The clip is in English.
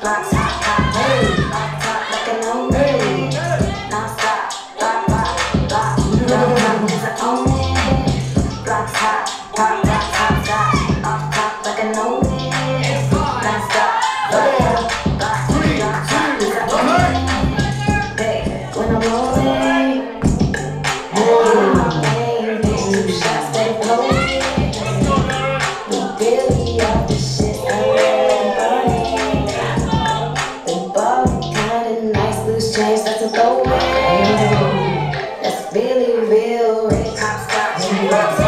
Pop, pop, like an old man. Billy Will, Red Top Stop,